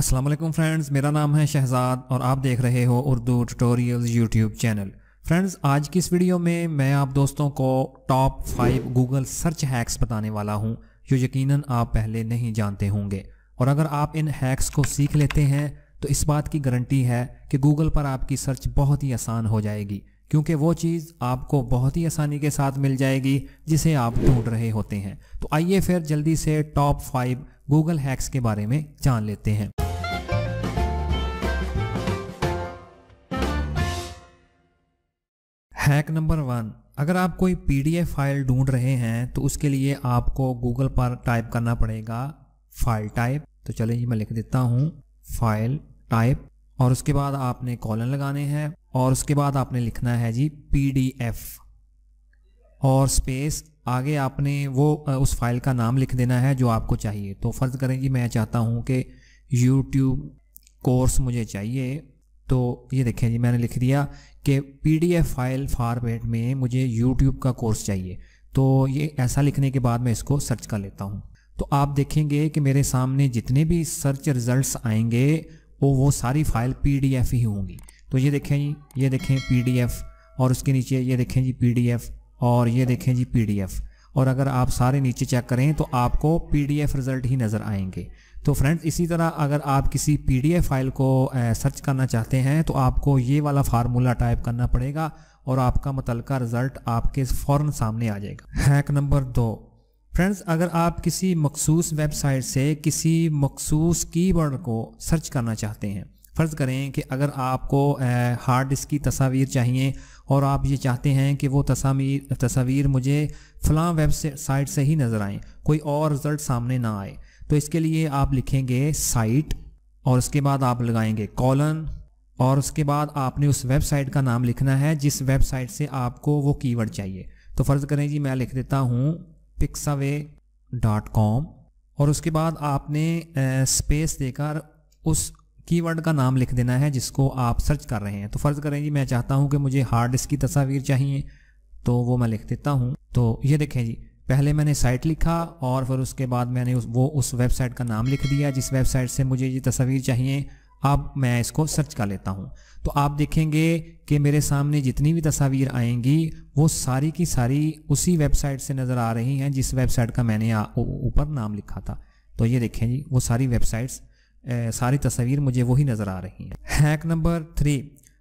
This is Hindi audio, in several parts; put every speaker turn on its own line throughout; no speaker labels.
अस्सलाम वालेकुम फ्रेंड्स मेरा नाम है शहजाद और आप देख रहे हो Urdu tutorials YouTube channel friends आज की इस वीडियो में मैं आप दोस्तों को top five Google search hacks बताने वाला हूँ, जो यकीनन आप पहले नहीं जानते होंगे। और अगर आप इन हैक्स को सीख लेते हैं तो इस बात की गारंटी है कि गूगल पर आपकी सर्च बहुत ही आसान हो जाएगी, क्योंकि वो चीज़ आपको बहुत ही आसानी के साथ मिल जाएगी, जिसे आप ढूंढ रहे होते हैं। तो आइए फिर जल्दी से टॉप फाइव गूगल हैक्स के बारे में जान लेते हैं। हैक नंबर वन अगर आप कोई पीडीएफ फ़ाइल ढूंढ रहे हैं तो उसके लिए आपको गूगल पर टाइप करना पड़ेगा फ़ाइल टाइप तो चलिए जी, मैं लिख देता हूँ फ़ाइल टाइप और उसके बाद आपने कॉलन लगाने हैं, और उसके बाद आपने लिखना है जी पीडीएफ और स्पेस आगे आपने वो उस फ़ाइल का नाम लिख देना है जो आपको चाहिए। तो फ़र्ज़ करें जी मैं चाहता हूँ कि यूट्यूब कोर्स मुझे चाहिए। तो ये देखें जी, मैंने लिख दिया कि पीडीएफ फ़ाइल फॉर्मेट में मुझे यूट्यूब का कोर्स चाहिए। तो ये ऐसा लिखने के बाद मैं इसको सर्च कर लेता हूँ। तो आप देखेंगे कि मेरे सामने जितने भी सर्च रिजल्ट्स आएँगे, वो वो सारी फ़ाइल पीडीएफ ही होंगी। तो ये देखें जी ये देखें पीडीएफ और उसके नीचे ये देखें जी पीडीएफ और ये देखें जी पीडीएफ और अगर आप सारे नीचे चेक करें तो आपको पीडीएफ रिज़ल्ट ही नज़र आएँगे। तो फ्रेंड्स इसी तरह अगर आप किसी पीडीएफ फ़ाइल को सर्च करना चाहते हैं तो आपको ये वाला फार्मूला टाइप करना पड़ेगा और आपका मुतल रिज़ल्ट आपके फ़ौर सामने आ जाएगा। हैक नंबर दो। फ्रेंड्स अगर आप किसी मखसूस वेबसाइट से किसी मखसूस कीवर्ड को सर्च करना चाहते हैं फ़र्ज़ करें कि अगर आपको हार्ड डिस्क की तस्वीर चाहिए और आप ये चाहते हैं कि वो तस्वीर तस्वीर मुझे फ़लाँ वेबसाइट से ही नज़र आए, कोई और रिज़ल्ट सामने ना आए तो इसके लिए आप लिखेंगे साइट और उसके बाद आप लगाएँगे कॉलन और उसके बाद आपने उस वेबसाइट का नाम लिखना है जिस वेबसाइट से आपको वो कीवर्ड चाहिए। तो फ़र्ज़ करें जी, मैं लिख देता हूँ पिक्सावे डॉट कॉम और उसके बाद आपने स्पेस देकर उस कीवर्ड का नाम लिख देना है जिसको आप सर्च कर रहे हैं। तो फ़र्ज़ करें जी, मैं चाहता हूँ कि मुझे हार्ड डिस्क की तस्वीर चाहिए तो वो मैं लिख देता हूँ। तो ये देखें जी, पहले मैंने साइट लिखा और फिर उसके बाद मैंने उस, वो उस वेबसाइट का नाम लिख दिया जिस वेबसाइट से मुझे ये तस्वीर चाहिए। अब मैं इसको सर्च कर लेता हूँ। तो आप देखेंगे कि मेरे सामने जितनी भी तस्वीर आएँगी, वो सारी की सारी उसी वेबसाइट से नज़र आ रही हैं जिस वेबसाइट का मैंने ऊपर नाम लिखा था। तो ये देखें जी, वो सारी वेबसाइट्स सारी तस्वीर मुझे वही नज़र आ रही हैं। हैक नंबर थ्री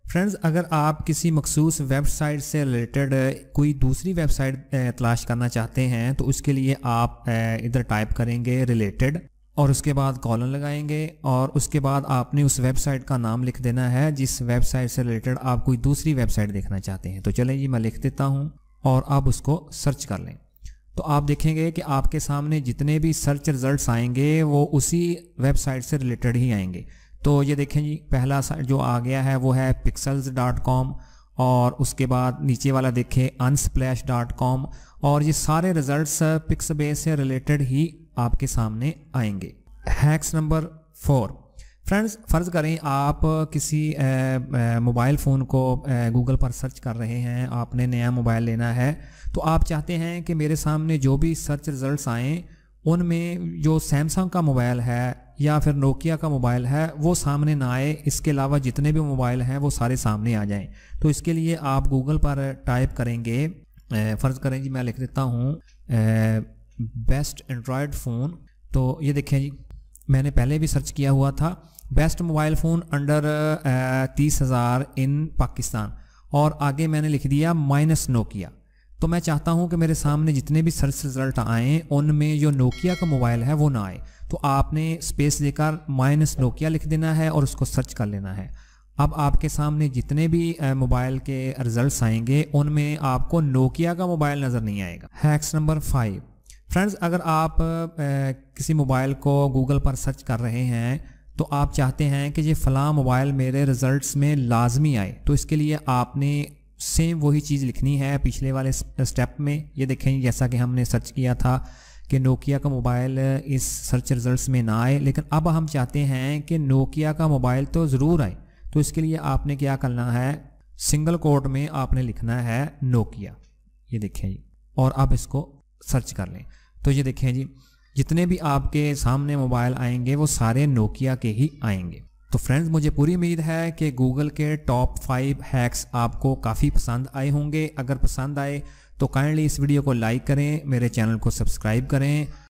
फ्रेंड्स अगर आप किसी मखसूस वेबसाइट से रिलेटेड कोई दूसरी वेबसाइट तलाश करना चाहते हैं तो उसके लिए आप इधर टाइप करेंगे रिलेटेड और उसके बाद कॉलन लगाएँगे, और उसके बाद आपने उस वेबसाइट का नाम लिख देना है, जिस वेबसाइट से रिलेटेड आप कोई दूसरी वेबसाइट देखना चाहते हैं। तो चलें जी, मैं लिख देता हूँ, और आप उसको सर्च कर लें। तो आप देखेंगे कि आपके सामने जितने भी सर्च रिजल्ट्स आएँगे, वो उसी वेबसाइट से रिलेटेड ही आएँगे। तो ये देखें जी, पहला जो आ गया है, वो है पिक्सल्स डॉट कॉम और उसके बाद नीचे वाला देखें अनस्प्लैश डॉट कॉम और ये सारे रिजल्ट्स पिक्स बेस से रिलेटेड ही आपके सामने आएँगे। हैक्स नंबर फोर फ्रेंड्स फ़र्ज़ करें आप किसी मोबाइल फ़ोन को गूगल पर सर्च कर रहे हैं, आपने नया मोबाइल लेना है तो आप चाहते हैं कि मेरे सामने जो भी सर्च रिज़ल्ट्स आएँ, उनमें जो सैमसंग का मोबाइल है या फिर नोकिया का मोबाइल है, वो सामने ना आए, इसके अलावा जितने भी मोबाइल हैं, वो सारे सामने आ जाएँ। तो इसके लिए आप गूगल पर टाइप करेंगे फ़र्ज़ करें जी मैं लिख देता हूँ बेस्ट एंड्रॉयड फ़ोन तो ये देखें जी मैंने पहले भी सर्च किया हुआ था बेस्ट मोबाइल फ़ोन अंडर तीस हज़ार इन पाकिस्तान। और आगे मैंने लिख दिया माइनस नोकिया तो मैं चाहता हूँ कि मेरे सामने जितने भी सर्च रिज़ल्ट आएँ, उनमें जो नोकिया का मोबाइल है वो ना आए। तो आपने स्पेस देकर माइनस नोकिया लिख देना है और उसको सर्च कर लेना है। अब आपके सामने जितने भी मोबाइल के रिजल्ट्स आएँगे, उनमें आपको नोकिया का मोबाइल नज़र नहीं आएगा। हैक्स नंबर फाइव फ्रेंड्स अगर आप ए, किसी मोबाइल को गूगल पर सर्च कर रहे हैं तो आप चाहते हैं कि ये फ़लाँ मोबाइल मेरे रिज़ल्ट्स में लाजमी आए तो इसके लिए आपने सेम वही चीज़ लिखनी है पिछले वाले स्टेप में। ये देखें जैसा कि हमने सर्च किया था कि नोकिया का मोबाइल इस सर्च रिजल्ट्स में ना आए लेकिन अब हम चाहते हैं कि नोकिया का मोबाइल तो ज़रूर आए। तो इसके लिए आपने क्या करना है? सिंगल कोड में आपने लिखना है नोकिया ये देखें और अब इसको सर्च कर लें। तो ये देखें जी, जितने भी आपके सामने मोबाइल आएँगे, वो सारे नोकिया के ही आएँगे। तो फ्रेंड्स, मुझे पूरी उम्मीद है कि गूगल के टॉप फाइव हैक्स आपको काफ़ी पसंद आए होंगे। अगर पसंद आए तो काइंडली इस वीडियो को लाइक करें, मेरे चैनल को सब्सक्राइब करें।